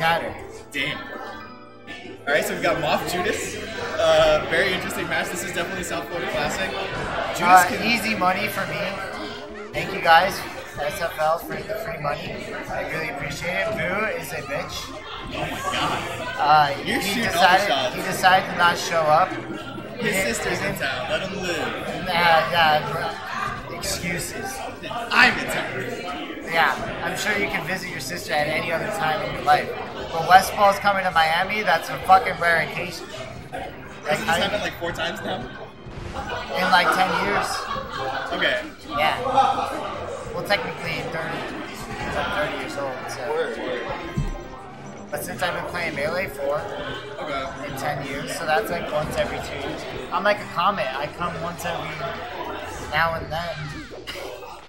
Damn. All right, so we've got MOF Judas. Uh, very interesting match. This is definitely South Florida Classic. Judas Uh, can, easy money for me. Thank you guys, SFL, for the free money. I really appreciate it. Boo is a bitch. Oh my god. Uh, You're he shooting all the decided shots. he decided to not show up. his He- sister's in town. Let him live. Nah, nah, excuses. I'm in town. Yeah, I'm sure you can visit your sister at any other time in your life. But Westfall's coming to Miami. That's a fucking rare occasion. Hasn't this happened like four times now? in like 10 years. Okay. Yeah. Well, technically 30. Because I'm 30 years old. So. But since I've been playing Melee for Okay. in 10 years, so that's like once every two years. I'm like a comet. I come once every now and then.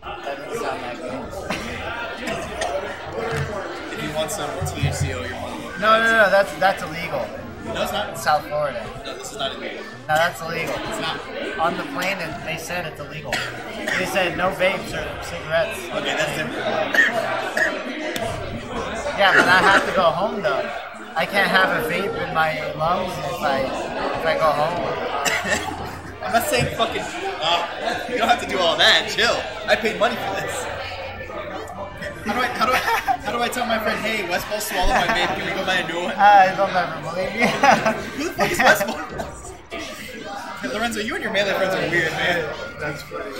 That doesn't sound that good. Want some you're more. No, no, no. That's that's illegal No, it's in not. South Florida. No, this is not illegal. No, that's illegal. It's not. On the plane, and they said it's illegal. They said no vapes or cigarettes. Okay, that's different. Yeah, but I have to go home though. I can't have a vape in my lungs if I if I go home. I'm not saying fucking. Uh, you don't have to do all that. Chill. I paid money for this. How do I how do I how do I tell my friend, hey, Westballz swallowed my vape? Can we go buy a new one? I don't ever believe you. Who the fuck is Westballz? Lorenzo, you and your melee friends are weird, man. That's funny.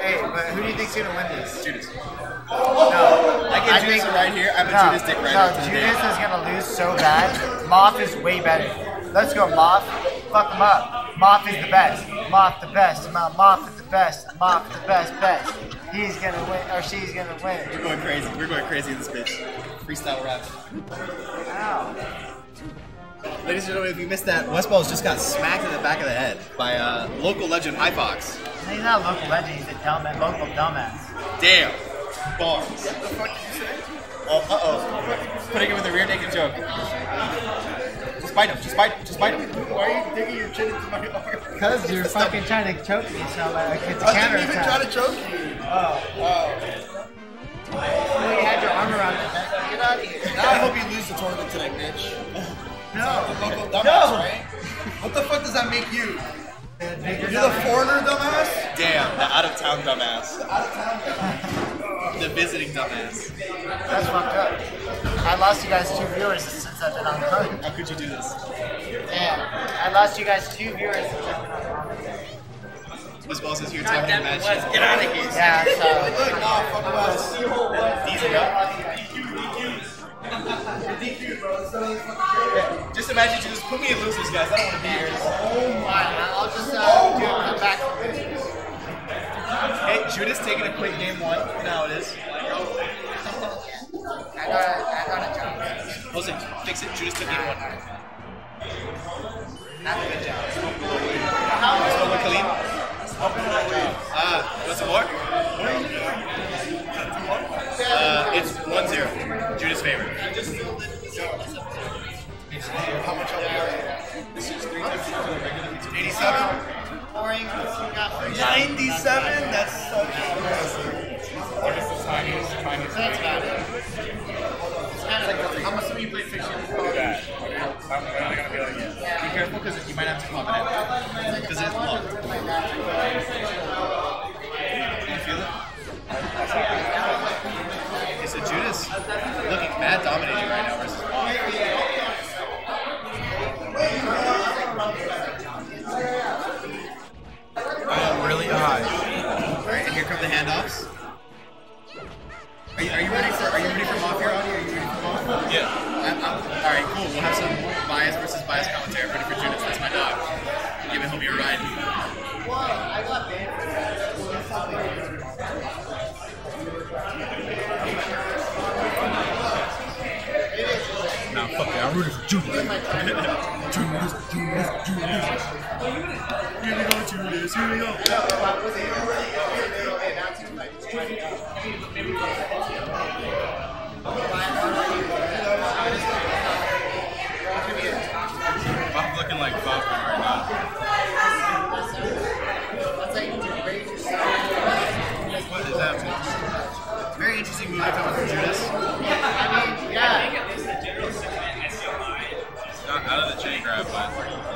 Hey, but who do you think's gonna win this? Judas. No, I get Judas a right here. I'm a no, Judas dick right no, to Judas day. is gonna lose so bad. MOF is way better. Let's go, MOF. Fuck him up. MOF is the best. MOF the best. Mo- MOF is the best. MOF the best. Best. He's gonna win, or she's gonna win. We're going crazy. We're going crazy in this bitch. Freestyle rap. Ow. Ladies and gentlemen, if you missed that, Westballz just got smacked in the back of the head by uh, local legend High Fox. He's not a local legend. He's a dumbass, local dumbass. Damn. Bars. What the fuck did you say? Oh, uh oh. Putting him in the rear naked joke. Just bite him. Just bite him. Just bite him. Why are you digging your chin into my arm? Cause you're fucking trying to choke me, so like it's a I counter didn't even try to choke you. Oh, Oh. well, you had your arm around it. Get out of here. Now I hope you lose the tournament tonight, bitch. No. Local dumbass, No. right? What the fuck does that make you? You're the foreigner, dumbass? Damn, the out of town dumbass. the visiting dumbass. That's fucked up. I lost you guys two viewers since I've been on Hunt. How could you do this? Yeah. I lost you guys two viewers since I've been on Hunt. Westballz talking about Let's get out of here. Yeah, so. Look, nah, fuck West. Easy up. Just imagine you just put me in losers, guys. I don't want to be here. Oh my, I'll just uh, do a comeback from this. Hey, Judas taking a quick game one. You know how it is. I got a, I got a job. Listen, fix it. Judas took game one. Not a good job. Let's go with Khalid. Ah, want some more? Uh, it's 1-0. Judas' favorite. How much are we This is three times the regular between 87. Boring. You got free 97? That's such That's about it. It's kind of How much do you play fiction? Bad. I'm only gonna be like, yeah. Be careful because you might have to pop it. Because it's. For Judas. Judas, Judas, Judas. Here we go, Judas. Here we go.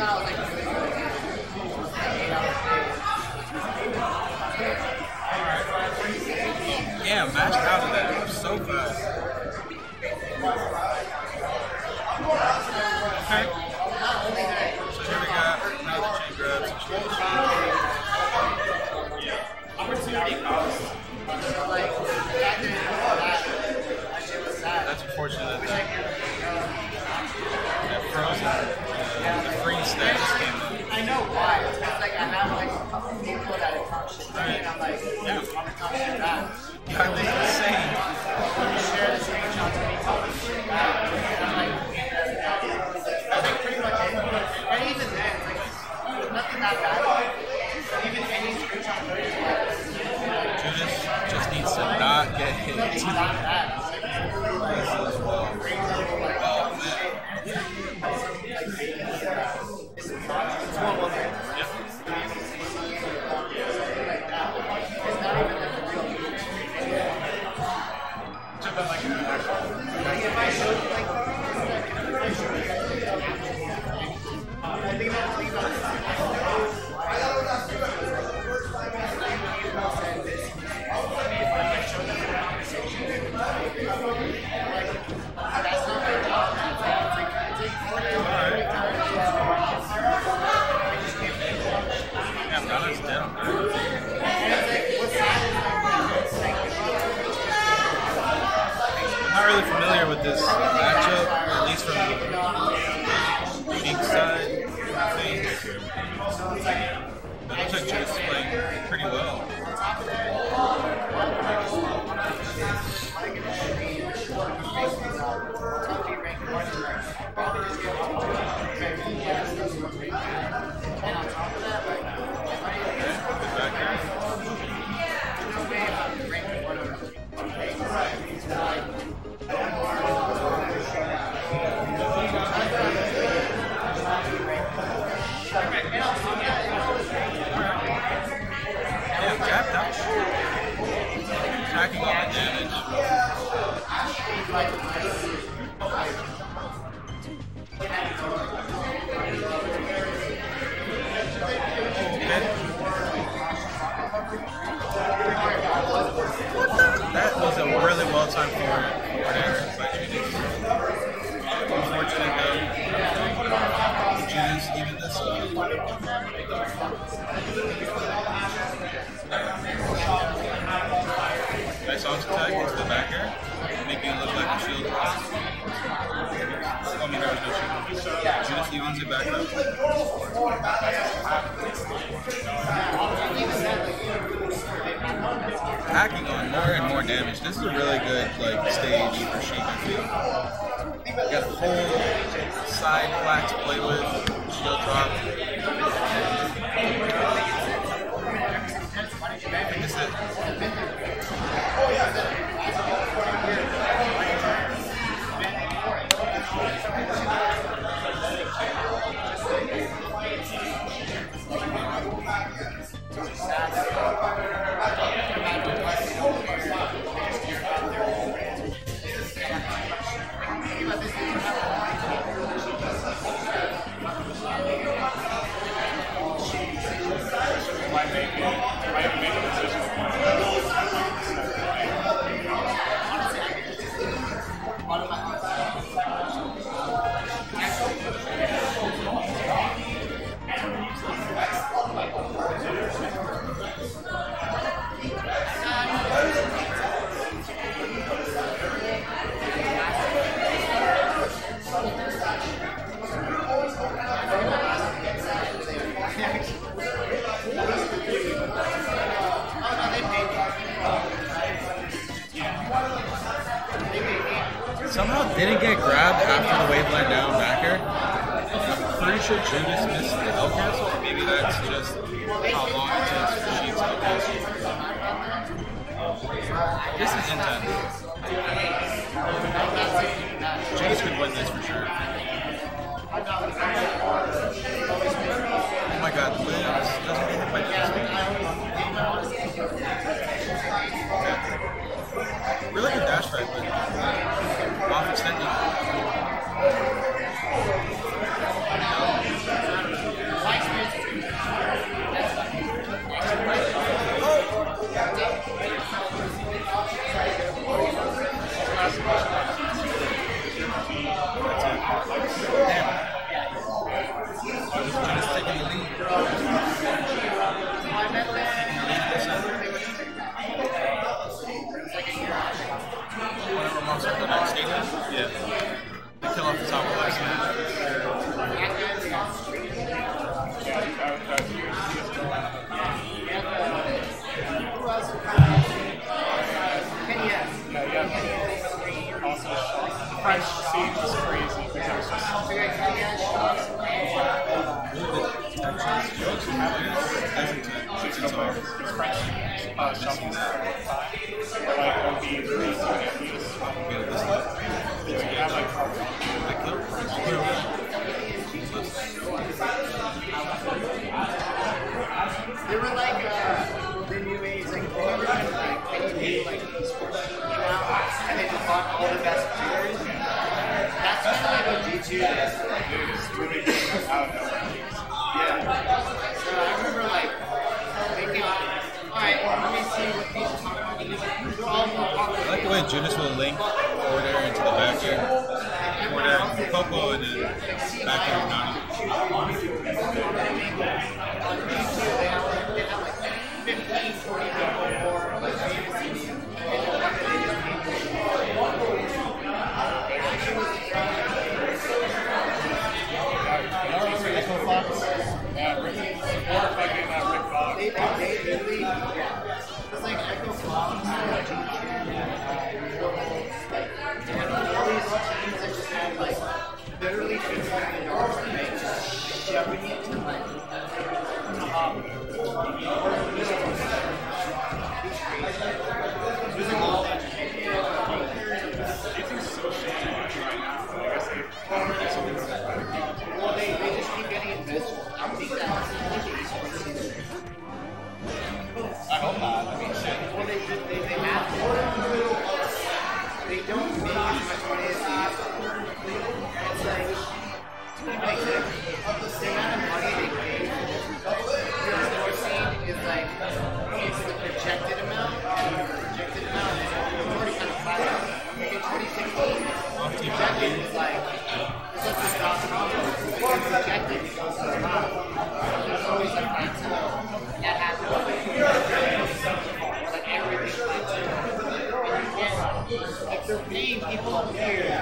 thought I was like Right? And I'm like, yeah, I'm of that. familiar with this matchup, at least from the Pink side. I think pretty well. time forward, forward Nice off tag. into the back air, making it look like a shield was. I mean, there was no shield. Judas Leon's it back up. packing on more and more damage. This is a really good like stage for Sheik, I feel. Got a whole side flat to play with, shield drop. somehow didn't get grabbed after the wave went down backer. I'm pretty sure Judas missed the L cancel, or maybe that's just how long it takes for Sheets to cancel. This is intense. Judas could win this for sure. Oh my god, Liz doesn't get hit by Judas. Really good dash fight, but... extending. Junis will link Porter into the back Over there, Coco and then people here.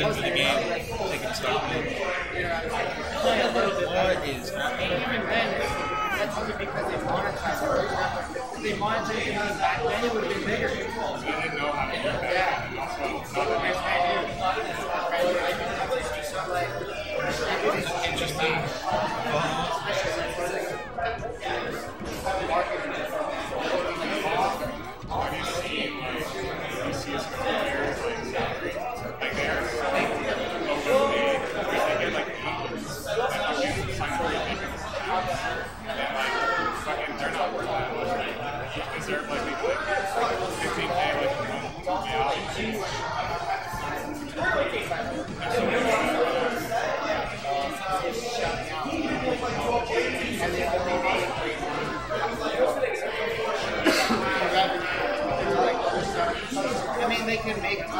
into the game. I can make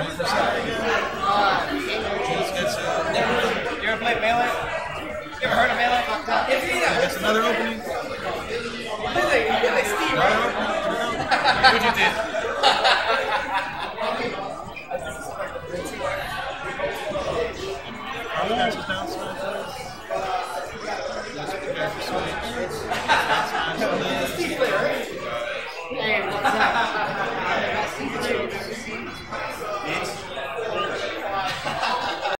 You ever played mailer? You ever heard of Melee? That's another opening. You did?